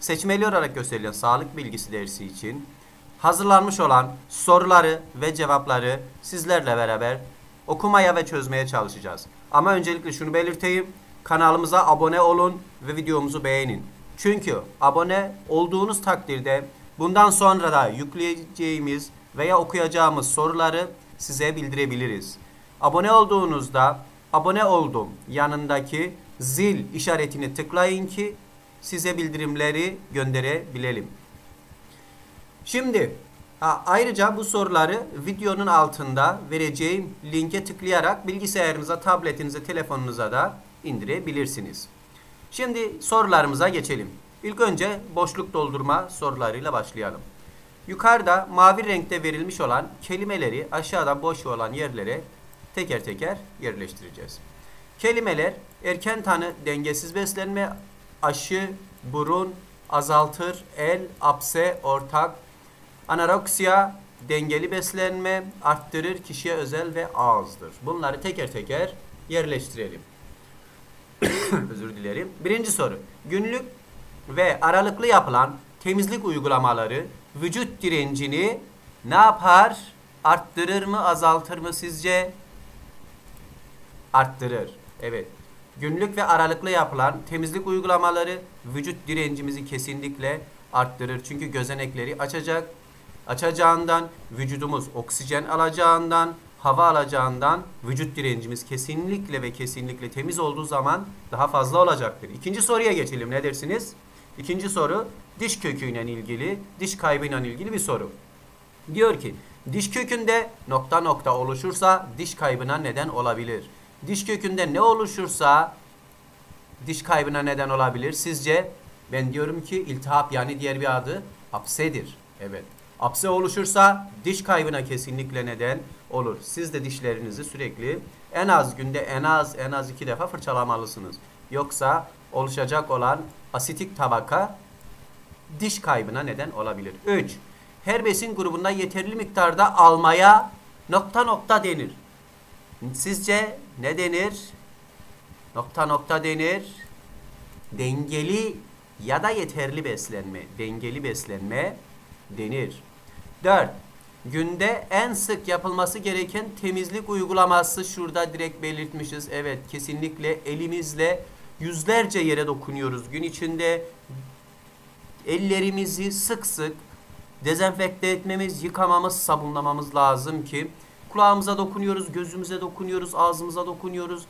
seçmeli olarak gösterilen sağlık bilgisi dersi için hazırlanmış olan soruları ve cevapları sizlerle beraber okumaya ve çözmeye çalışacağız. Ama öncelikle şunu belirteyim. Kanalımıza abone olun ve videomuzu beğenin. Çünkü abone olduğunuz takdirde bundan sonra da yükleyeceğimiz veya okuyacağımız soruları size bildirebiliriz. Abone olduğunuzda abone oldum yanındaki zil işaretini tıklayın ki size bildirimleri gönderebilelim. Şimdi ayrıca bu soruları videonun altında vereceğim linke tıklayarak bilgisayarınıza, tabletinize, telefonunuza da indirebilirsiniz. Şimdi sorularımıza geçelim. İlk önce boşluk doldurma sorularıyla başlayalım. Yukarıda mavi renkte verilmiş olan kelimeleri aşağıda boş olan yerlere teker teker yerleştireceğiz. Kelimeler erken tanı, dengesiz beslenme, aşı, burun, azaltır, el, apse, ortak, anoreksiya, dengeli beslenme, arttırır, kişiye özel ve ağızdır. Bunları teker teker yerleştirelim. Özür dilerim. Birinci soru. Günlük ve aralıklı yapılan temizlik uygulamaları vücut direncini ne yapar? Arttırır mı, azaltır mı sizce? Arttırır. Evet. Günlük ve aralıklı yapılan temizlik uygulamaları vücut direncimizi kesinlikle arttırır. Çünkü gözenekleri açacak. Açacağından vücudumuz oksijen alacağından hava alacağından vücut direncimiz kesinlikle ve kesinlikle temiz olduğu zaman daha fazla olacaktır. İkinci soruya geçelim. Ne dersiniz? İkinci soru diş köküyle ilgili, diş kaybıyla ilgili bir soru. Diyor ki diş kökünde nokta nokta oluşursa diş kaybına neden olabilir. Diş kökünde ne oluşursa diş kaybına neden olabilir. Sizce ben diyorum ki iltihap yani diğer bir adı apsedir. Evet. Apse oluşursa diş kaybına kesinlikle neden olur. Siz de dişlerinizi sürekli en az günde en az en az iki defa fırçalamalısınız. Yoksa oluşacak olan asitik tabaka diş kaybına neden olabilir. 3. Her besin grubunda yeterli miktarda almaya nokta nokta denir. Sizce ne denir? Nokta nokta denir. Dengeli ya da yeterli beslenme. Dengeli beslenme denir. 4. Günde en sık yapılması gereken temizlik uygulaması şurada direkt belirtmişiz. Evet kesinlikle elimizle yüzlerce yere dokunuyoruz. Gün içinde ellerimizi sık sık dezenfekte etmemiz, yıkamamız, sabunlamamız lazım ki kulağımıza dokunuyoruz, gözümüze dokunuyoruz, ağzımıza dokunuyoruz.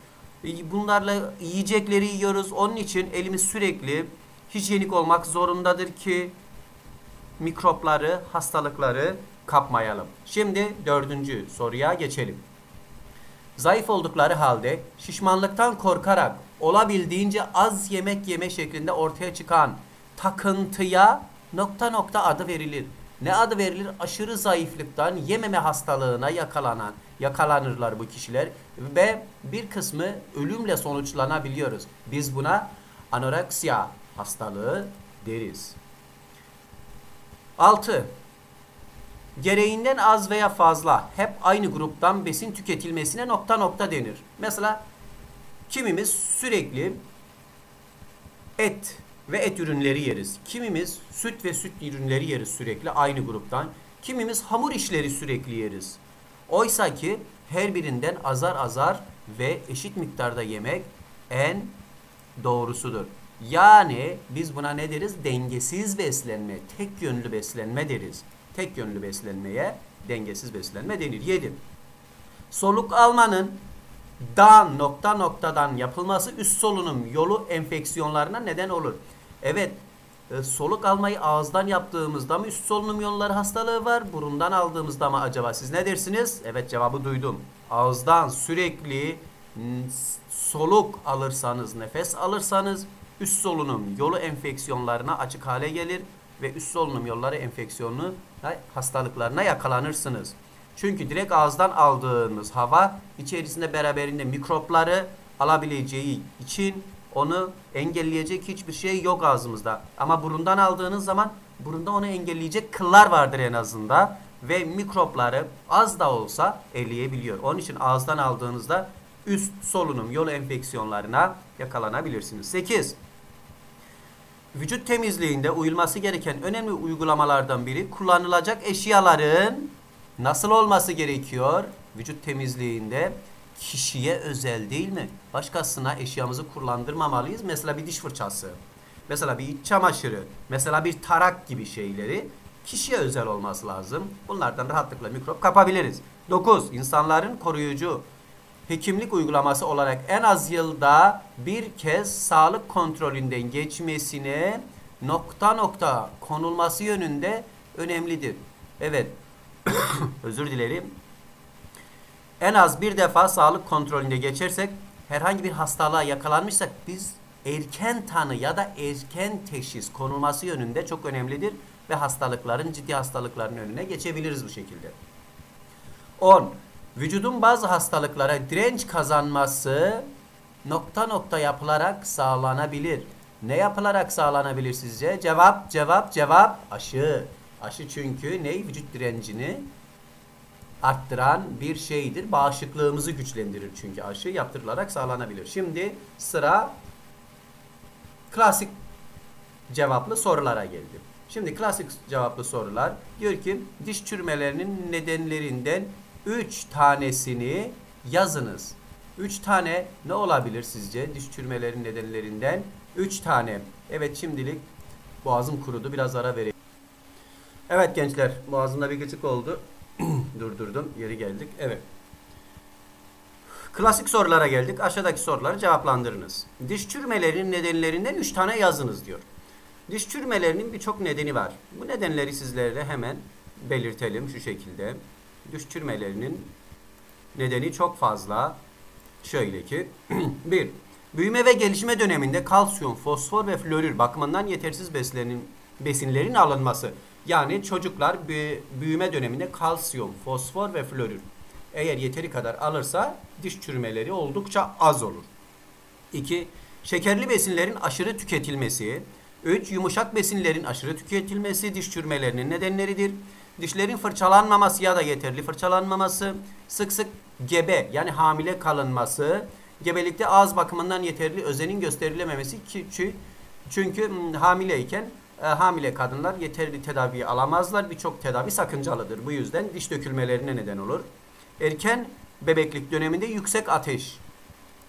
Bunlarla yiyecekleri yiyoruz. Onun için elimiz sürekli hijyenik olmak zorundadır ki mikropları, hastalıkları kapmayalım. Şimdi dördüncü soruya geçelim. Zayıf oldukları halde şişmanlıktan korkarak olabildiğince az yemek yeme şeklinde ortaya çıkan takıntıya nokta nokta adı verilir. Ne adı verilir? Aşırı zayıflıktan yememe hastalığına yakalanan, yakalanırlar bu kişiler ve bir kısmı ölümle sonuçlanabiliyoruz. Biz buna anoreksiya hastalığı deriz. 6. Gereğinden az veya fazla hep aynı gruptan besin tüketilmesine nokta nokta denir. Mesela kimimiz sürekli et ve et ürünleri yeriz. Kimimiz süt ve süt ürünleri yeriz sürekli aynı gruptan. Kimimiz hamur işleri sürekli yeriz. Oysa ki her birinden azar azar ve eşit miktarda yemek en doğrusudur. Yani biz buna ne deriz? Dengesiz beslenme, tek yönlü beslenme deriz. Tek yönlü beslenmeye dengesiz beslenme denir. 7. Soluk almanın dan nokta noktadan yapılması üst solunum yolu enfeksiyonlarına neden olur. Evet e, soluk almayı ağızdan yaptığımızda mı üst solunum yolları hastalığı var? Burundan aldığımızda mı acaba? Siz ne dersiniz? Evet cevabı duydum. Ağızdan sürekli soluk alırsanız, nefes alırsanız üst solunum yolu enfeksiyonlarına açık hale gelir ve üst solunum yolları enfeksiyonu hastalıklarına yakalanırsınız. Çünkü direkt ağızdan aldığınız hava içerisinde beraberinde mikropları alabileceği için onu engelleyecek hiçbir şey yok ağzımızda. Ama burundan aldığınız zaman burunda onu engelleyecek kıllar vardır en azından ve mikropları az da olsa elleyebiliyor. Onun için ağızdan aldığınızda üst solunum yolu enfeksiyonlarına yakalanabilirsiniz. 8. Vücut temizliğinde uyulması gereken önemli uygulamalardan biri kullanılacak eşyaların nasıl olması gerekiyor? Vücut temizliğinde kişiye özel değil mi? Başkasına eşyamızı kullandırmamalıyız. Mesela bir diş fırçası, mesela bir iç çamaşırı, mesela bir tarak gibi şeyleri kişiye özel olması lazım. Bunlardan rahatlıkla mikrop kapabiliriz. 9. İnsanların koruyucu hekimlik uygulaması olarak en az yılda bir kez sağlık kontrolünden geçmesine nokta nokta konulması yönünde önemlidir. Evet. Özür dilerim. En az bir defa sağlık kontrolünde geçersek herhangi bir hastalığa yakalanmışsak biz erken tanı ya da erken teşhis konulması yönünde çok önemlidir ve hastalıkların ciddi hastalıkların önüne geçebiliriz bu şekilde. 10. Vücudun bazı hastalıklara direnç kazanması nokta nokta yapılarak sağlanabilir. Ne yapılarak sağlanabilir sizce? Cevap, cevap, cevap. Aşı. Aşı çünkü ne? Vücut direncini arttıran bir şeydir. Bağışıklığımızı güçlendirir çünkü aşı yaptırılarak sağlanabilir. Şimdi sıra klasik cevaplı sorulara geldi. Şimdi klasik cevaplı sorular diyor ki diş çürümelerinin nedenlerinden 3 tanesini yazınız. 3 tane ne olabilir sizce diş çürümelerin nedenlerinden? 3 tane. Evet şimdilik boğazım kurudu. Biraz ara vereyim. Evet gençler boğazımda bir gıcık oldu. Durdurdum. Geri geldik. Evet. Klasik sorulara geldik. Aşağıdaki soruları cevaplandırınız. Diş çürümelerinin nedenlerinden 3 tane yazınız diyor. Diş çürümelerinin birçok nedeni var. Bu nedenleri sizlere hemen belirtelim şu şekilde. Diş çürümelerinin nedeni çok fazla. Şöyle ki 1. Büyüme ve gelişme döneminde kalsiyum, fosfor ve florür bakımından yetersiz beslenin, besinlerin alınması. Yani çocuklar büyüme döneminde kalsiyum, fosfor ve florür eğer yeteri kadar alırsa diş çürümeleri oldukça az olur. 2. Şekerli besinlerin aşırı tüketilmesi. 3. Yumuşak besinlerin aşırı tüketilmesi diş çürümelerinin nedenleridir. Dişlerin fırçalanmaması ya da yeterli fırçalanmaması, sık sık gebe yani hamile kalınması, gebelikte ağız bakımından yeterli özenin gösterilememesi ki çünkü hmm, hamileyken e, hamile kadınlar yeterli tedaviyi alamazlar. Birçok tedavi sakıncalıdır. Bu yüzden diş dökülmelerine neden olur. Erken bebeklik döneminde yüksek ateş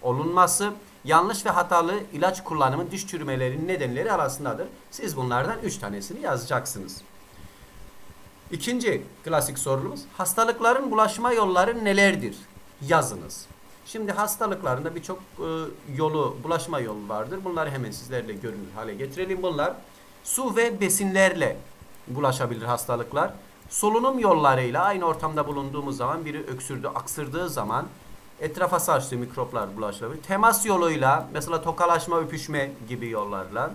olunması, yanlış ve hatalı ilaç kullanımı diş çürümelerinin nedenleri arasındadır. Siz bunlardan 3 tanesini yazacaksınız. İkinci klasik sorumuz hastalıkların bulaşma yolları nelerdir? Yazınız. Şimdi hastalıklarında birçok e, yolu, bulaşma yolu vardır. Bunları hemen sizlerle görünür hale getirelim. Bunlar su ve besinlerle bulaşabilir hastalıklar. Solunum yollarıyla aynı ortamda bulunduğumuz zaman biri öksürdü, aksırdığı zaman etrafa saçtığı mikroplar bulaşabilir. Temas yoluyla mesela tokalaşma, öpüşme gibi yollarla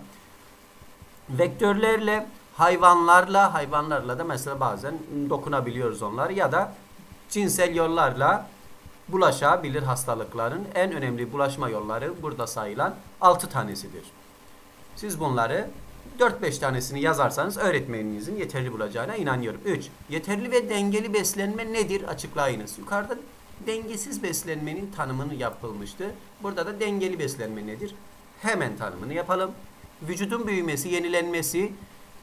vektörlerle hayvanlarla hayvanlarla da mesela bazen dokunabiliyoruz onlar ya da cinsel yollarla bulaşabilir hastalıkların en önemli bulaşma yolları burada sayılan 6 tanesidir. Siz bunları 4-5 tanesini yazarsanız öğretmeninizin yeterli bulacağına inanıyorum. 3. Yeterli ve dengeli beslenme nedir? Açıklayınız. Yukarıda dengesiz beslenmenin tanımını yapılmıştı. Burada da dengeli beslenme nedir? Hemen tanımını yapalım. Vücudun büyümesi, yenilenmesi,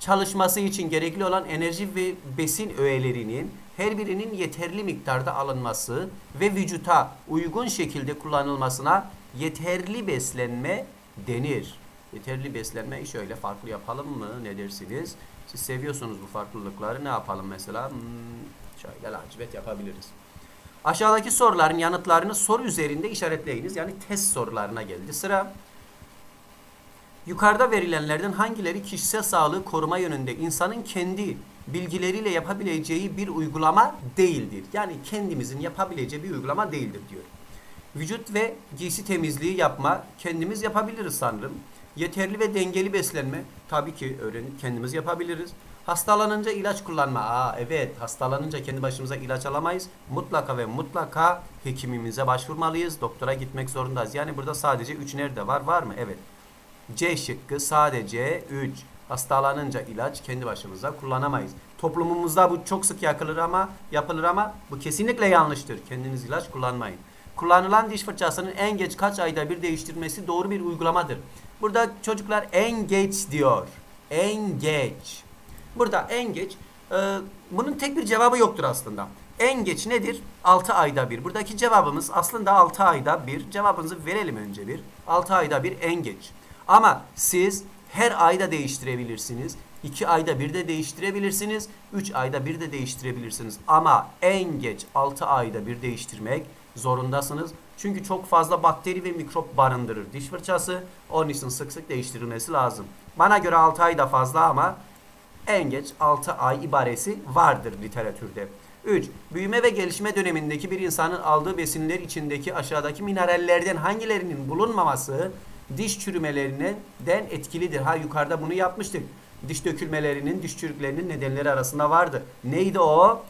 çalışması için gerekli olan enerji ve besin öğelerinin her birinin yeterli miktarda alınması ve vücuta uygun şekilde kullanılmasına yeterli beslenme denir. Yeterli beslenme şöyle farklı yapalım mı? Ne dersiniz? Siz seviyorsunuz bu farklılıkları. Ne yapalım mesela? Hmm, şöyle lacivert yapabiliriz. Aşağıdaki soruların yanıtlarını soru üzerinde işaretleyiniz. Yani test sorularına geldi sıra. Yukarıda verilenlerden hangileri kişisel sağlığı koruma yönünde insanın kendi bilgileriyle yapabileceği bir uygulama değildir. Yani kendimizin yapabileceği bir uygulama değildir diyor. Vücut ve giysi temizliği yapma kendimiz yapabiliriz sanırım. Yeterli ve dengeli beslenme tabii ki öğrenip kendimiz yapabiliriz. Hastalanınca ilaç kullanma. Aa evet hastalanınca kendi başımıza ilaç alamayız. Mutlaka ve mutlaka hekimimize başvurmalıyız. Doktora gitmek zorundayız. Yani burada sadece 3 nerede var? Var mı? Evet. C şıkkı sadece 3. Hastalanınca ilaç kendi başımıza kullanamayız. Toplumumuzda bu çok sık yakılır ama yapılır ama bu kesinlikle yanlıştır. Kendiniz ilaç kullanmayın. Kullanılan diş fırçasının en geç kaç ayda bir değiştirmesi doğru bir uygulamadır. Burada çocuklar en geç diyor. En geç. Burada en geç e, bunun tek bir cevabı yoktur aslında. En geç nedir? 6 ayda bir. Buradaki cevabımız aslında 6 ayda bir. Cevabınızı verelim önce bir. 6 ayda bir en geç. Ama siz her ayda değiştirebilirsiniz. 2 ayda bir de değiştirebilirsiniz. 3 ayda bir de değiştirebilirsiniz. Ama en geç 6 ayda bir değiştirmek zorundasınız. Çünkü çok fazla bakteri ve mikrop barındırır diş fırçası. Onun için sık sık değiştirilmesi lazım. Bana göre 6 ayda fazla ama en geç 6 ay ibaresi vardır literatürde. 3. Büyüme ve gelişme dönemindeki bir insanın aldığı besinler içindeki aşağıdaki minerallerden hangilerinin bulunmaması diş çürümelerinden etkilidir. Ha yukarıda bunu yapmıştık. Diş dökülmelerinin, diş çürüklerinin nedenleri arasında vardı. Neydi o?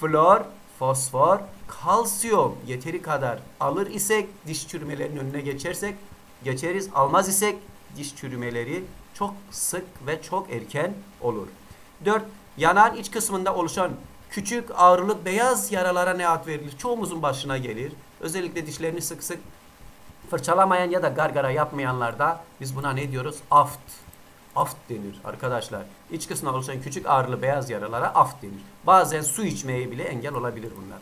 Flor, fosfor, kalsiyum yeteri kadar alır isek diş çürümelerinin önüne geçersek geçeriz. Almaz isek diş çürümeleri çok sık ve çok erken olur. 4. Yanağın iç kısmında oluşan küçük ağrılı beyaz yaralara ne ad verilir? Çoğumuzun başına gelir. Özellikle dişlerini sık sık fırçalamayan ya da gargara yapmayanlarda biz buna ne diyoruz? Aft. Aft denir arkadaşlar. İç kısmına oluşan küçük ağrılı beyaz yaralara aft denir. Bazen su içmeye bile engel olabilir bunlar.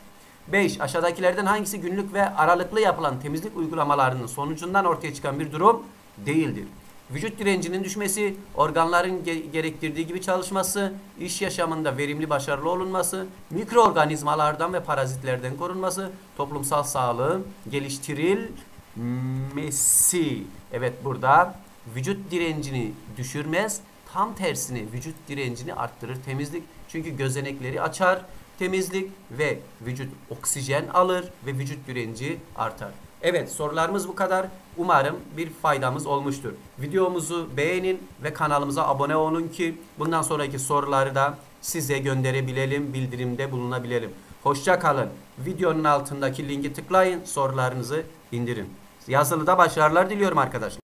5. Aşağıdakilerden hangisi günlük ve aralıklı yapılan temizlik uygulamalarının sonucundan ortaya çıkan bir durum değildir? Vücut direncinin düşmesi, organların ge gerektirdiği gibi çalışması, iş yaşamında verimli başarılı olunması, mikroorganizmalardan ve parazitlerden korunması, toplumsal sağlığın geliştirilmesi. Evet burada vücut direncini düşürmez, tam tersine vücut direncini arttırır temizlik. Çünkü gözenekleri açar temizlik ve vücut oksijen alır ve vücut direnci artar. Evet sorularımız bu kadar. Umarım bir faydamız olmuştur. Videomuzu beğenin ve kanalımıza abone olun ki bundan sonraki soruları da size gönderebilelim, bildirimde bulunabilelim. Hoşça kalın. Videonun altındaki linki tıklayın, sorularınızı indirin. Yazılıda başarılar diliyorum arkadaşlar.